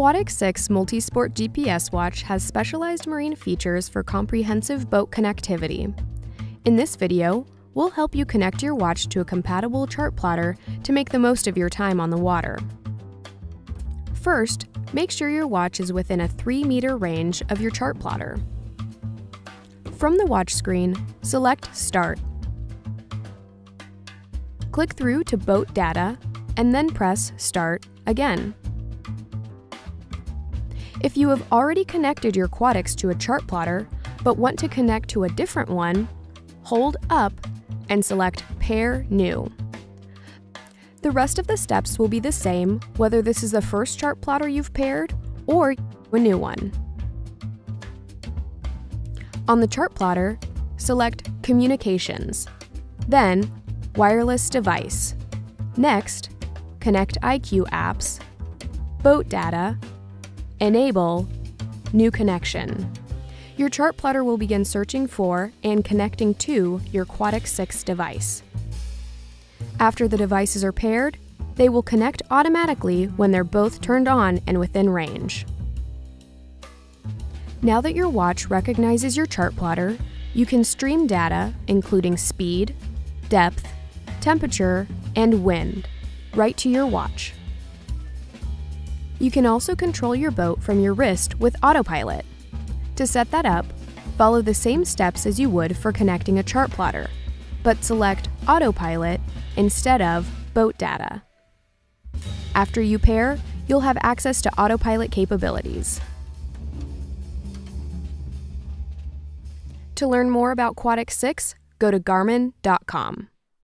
Quatix 6 Multisport GPS watch has specialized marine features for comprehensive boat connectivity. In this video, we'll help you connect your watch to a compatible chart plotter to make the most of your time on the water. First, make sure your watch is within a 3 meter range of your chart plotter. From the watch screen, select Start. Click through to Boat Data, and then press Start again. If you have already connected your Quatix to a chart plotter, but want to connect to a different one, hold up and select Pair New. The rest of the steps will be the same whether this is the first chart plotter you've paired or a new one. On the chart plotter, select Communications, then Wireless Device. Next, Connect IQ Apps, Boat Data, Enable New Connection. Your chart plotter will begin searching for and connecting to your Quatix 6 device. After the devices are paired, they will connect automatically when they're both turned on and within range. Now that your watch recognizes your chart plotter, you can stream data including speed, depth, temperature, and wind right to your watch. You can also control your boat from your wrist with autopilot. To set that up, follow the same steps as you would for connecting a chart plotter, but select autopilot instead of boat data. After you pair, you'll have access to autopilot capabilities. To learn more about Quatix 6, go to garmin.com.